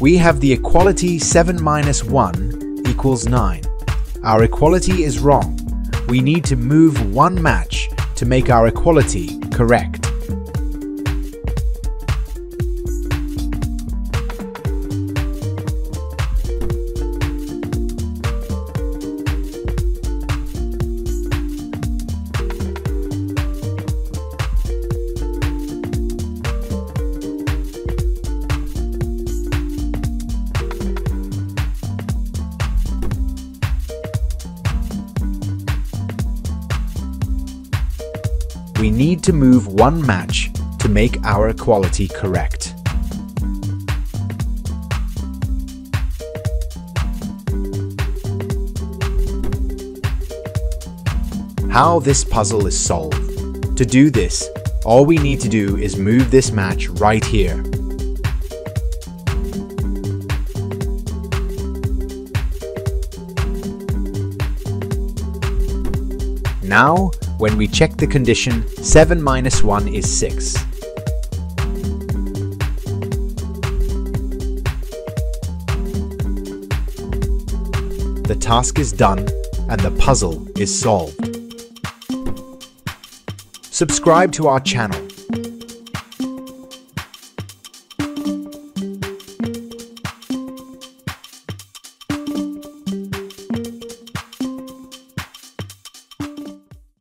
We have the equality 7 minus 1 equals 9. Our equality is wrong. We need to move one match to make our equality correct. We need to move one match to make our equality correct. How this puzzle is solved. To do this, all we need to do is move this match right here. Now, when we check the condition, 7 minus 1 is 6. The task is done and the puzzle is solved. Subscribe to our channel